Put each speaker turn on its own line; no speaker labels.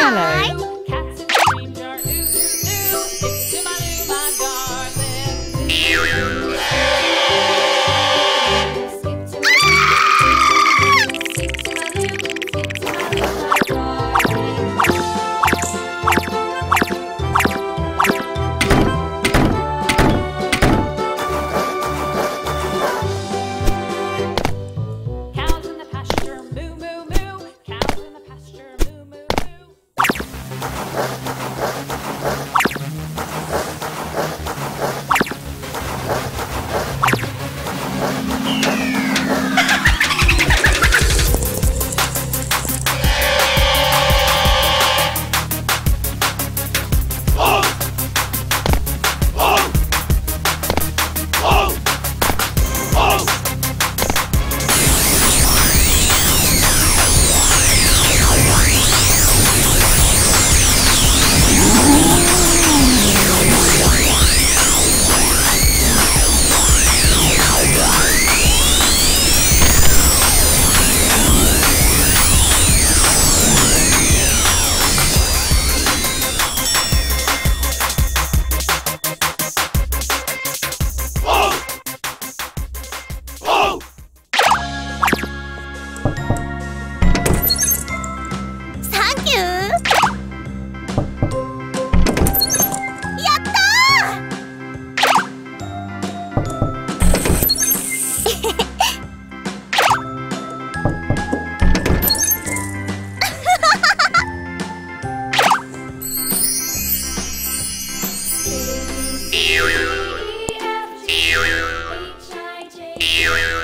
yellow.
Cats
Ew.